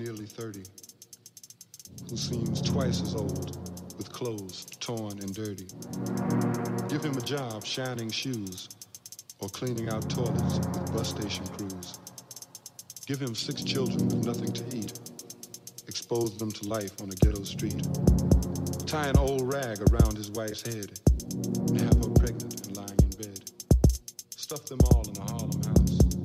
nearly 30, who seems twice as old, with clothes torn and dirty. Give him a job shining shoes or cleaning out toilets with bus station crews. Give him six children with nothing to eat. Expose them to life on a ghetto street. Tie an old rag around his wife's head and have her pregnant and lying in bed. Stuff them all in a Harlem house.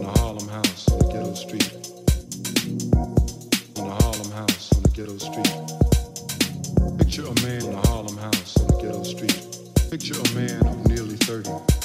in a Harlem house on a ghetto street. In a Harlem house on a ghetto street. Picture a man in a Harlem house on a ghetto street. Picture a man of nearly 30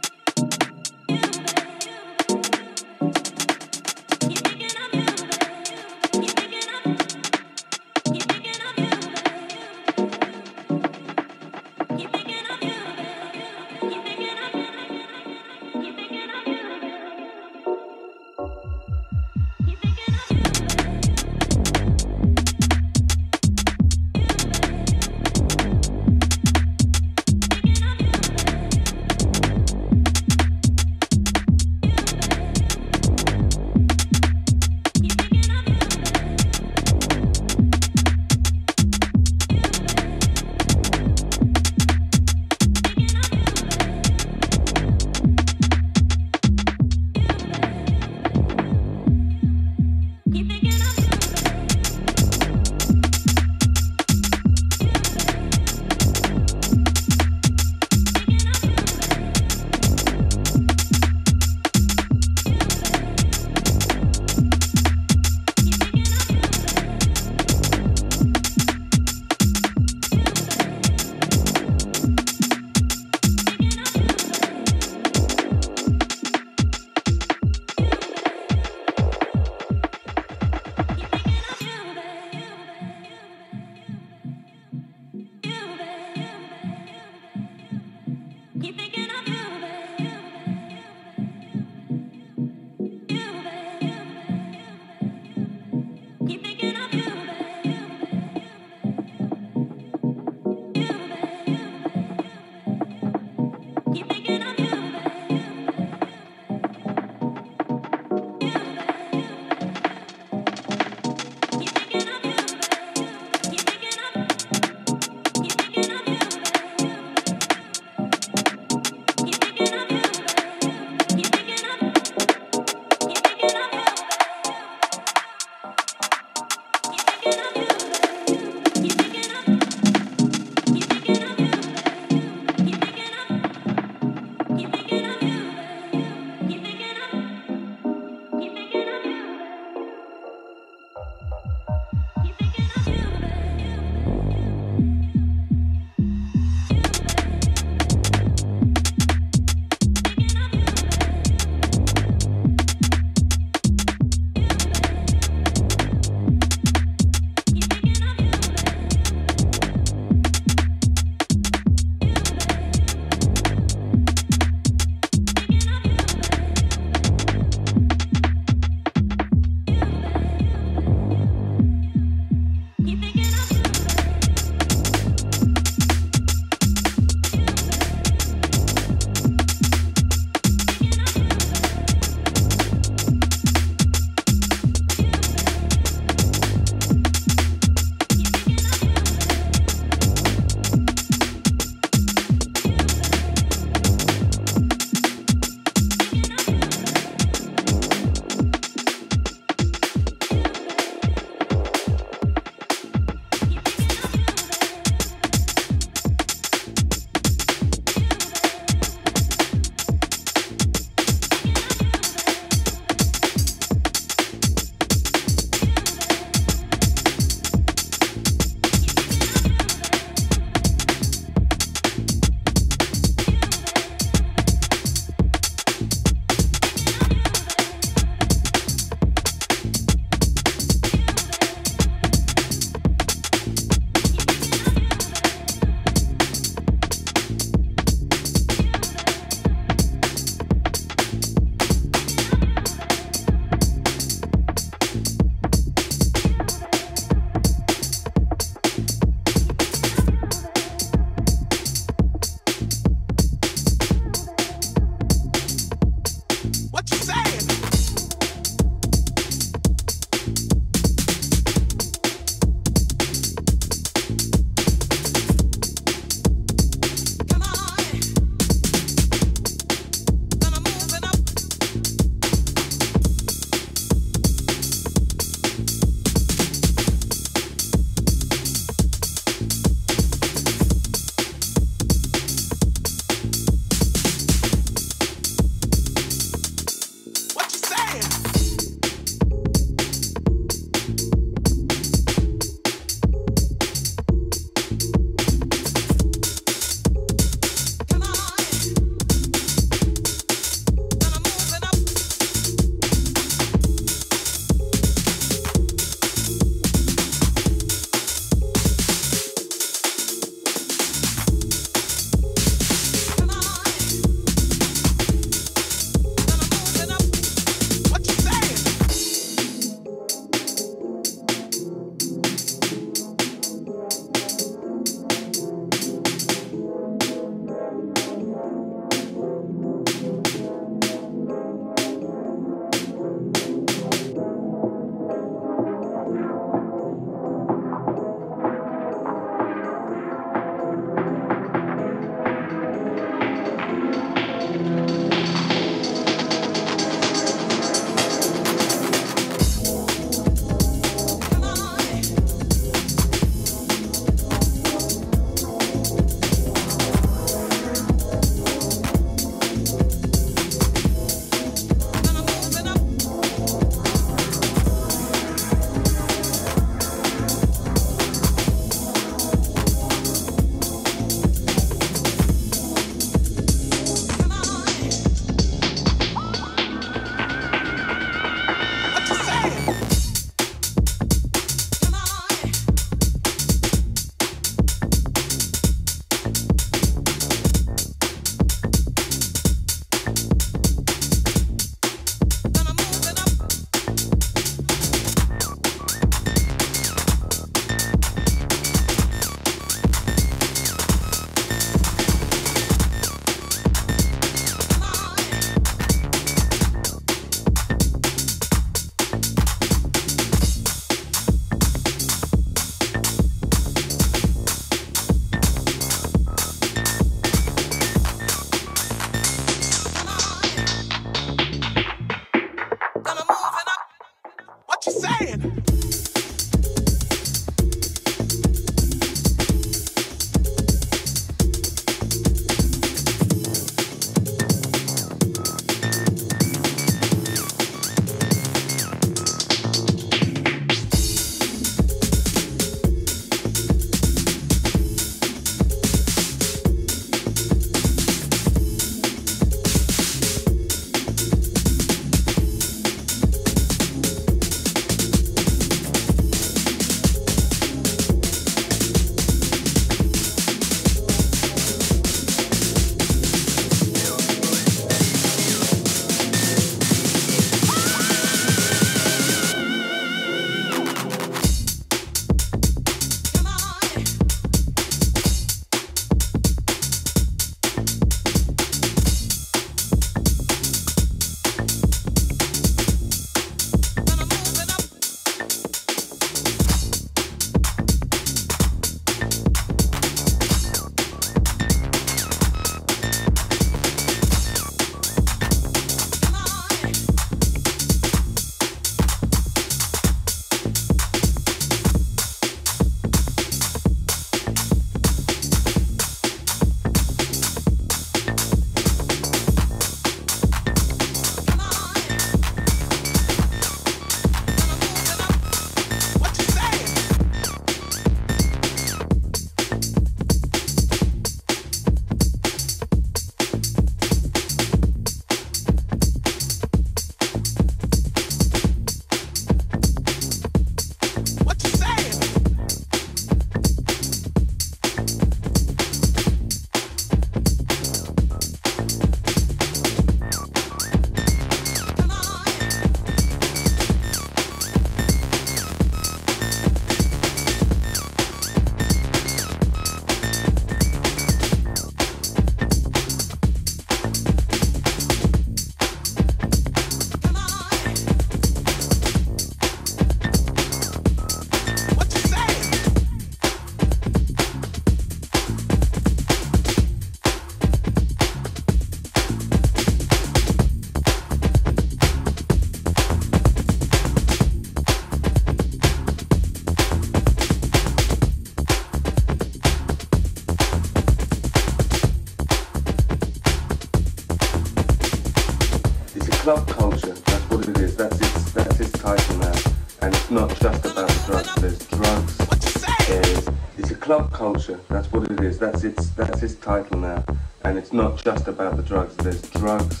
it's not just about the drugs. There's drugs.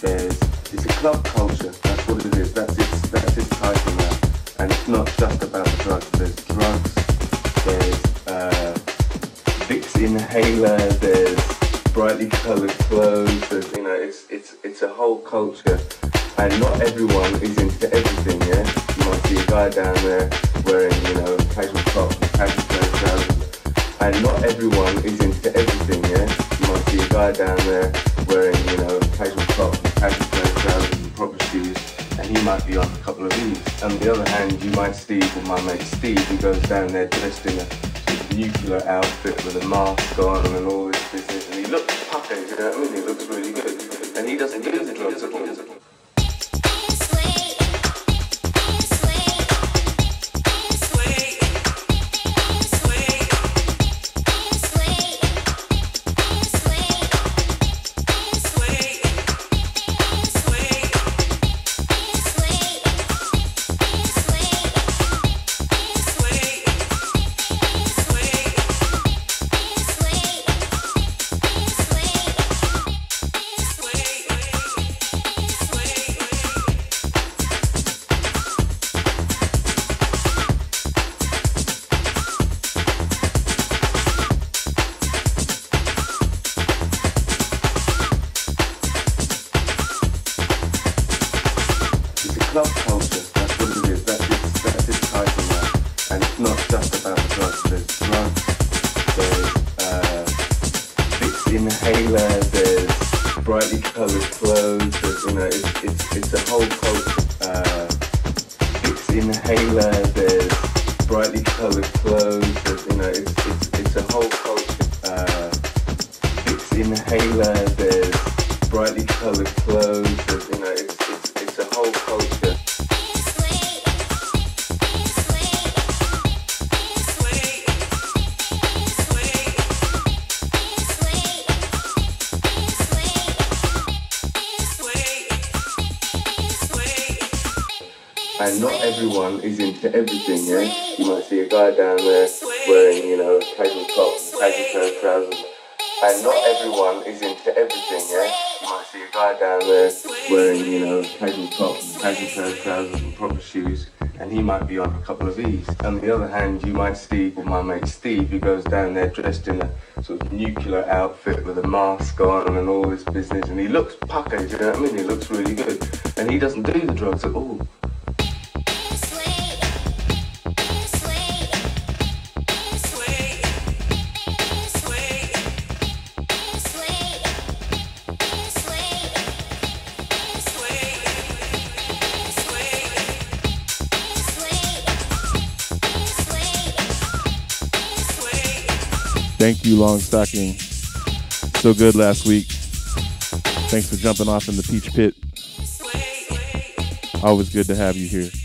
There's it's a club culture. That's what it is. That's its that's its title now. And it's not just about the drugs. There's drugs. There's uh, Vicks inhaler. There's brightly coloured clothes. There's, you know, it's it's it's a whole culture, guy down there wearing, you know, casual top, casual trousers, and proper shoes. And he might be on a couple of these. On the other hand, you might see with my mate Steve, who goes down there dressed in a nuclear outfit with a mask on and all this business, and he looks puckered, you know what I mean? He looks really good. And he doesn't do the drugs at all. And not everyone is into everything, yeah? You might see a guy down there wearing, you know, casual top, casual trousers. And not everyone is into everything, yeah? You might see a guy down there wearing, you know, casual top, casual trousers and proper shoes. And he might be on a couple of these. On the other hand, you might see my mate Steve, who goes down there dressed in a sort of nuclear outfit with a mask on and all this business. And he looks puckered, you know what I mean? He looks really good. And he doesn't do the drugs at all. Thank you, Long Stocking. So good last week. Thanks for jumping off in the Peach Pit. Always good to have you here.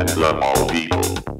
And love all people.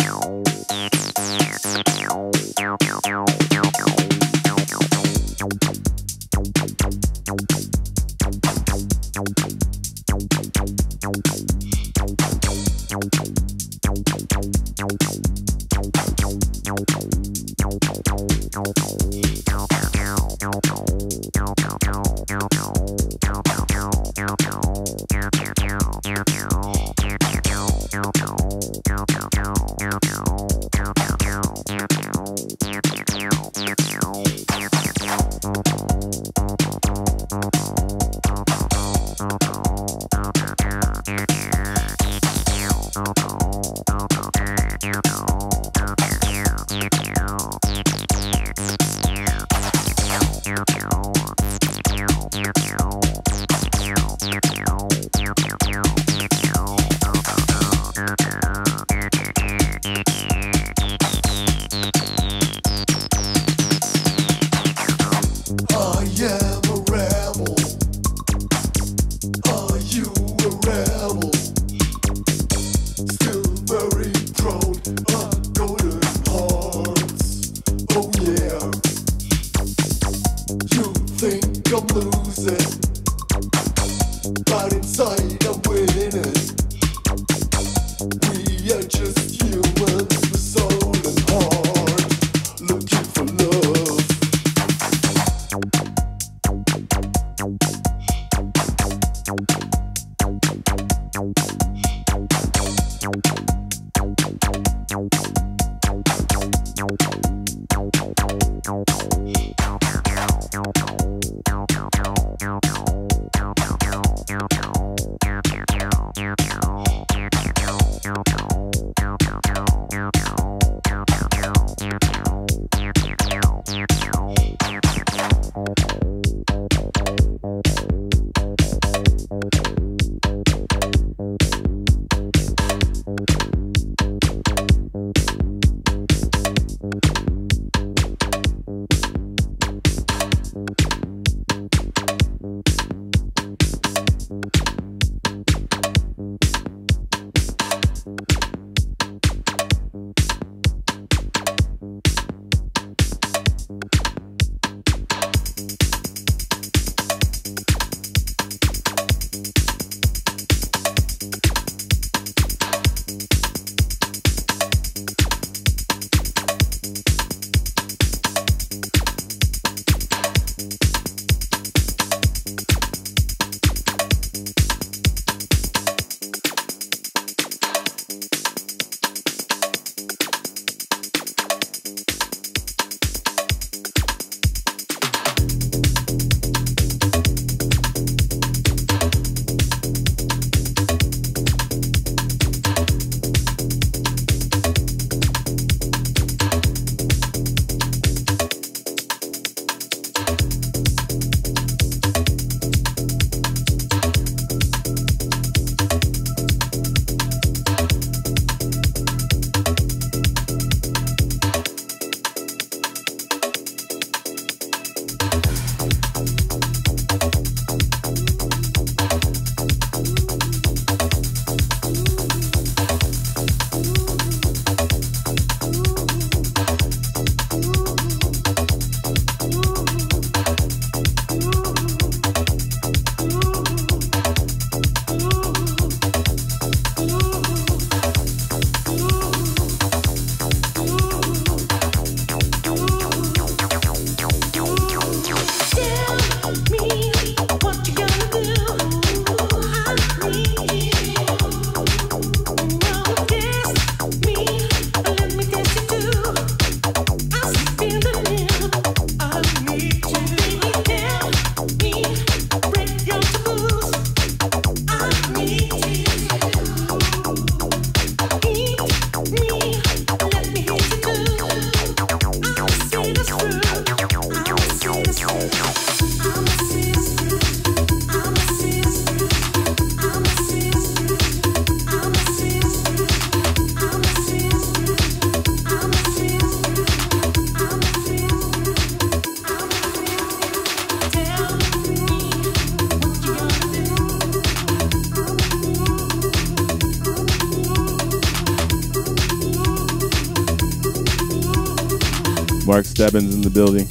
building.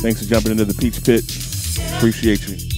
Thanks for jumping into the Peach Pit. Appreciate you.